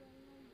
going on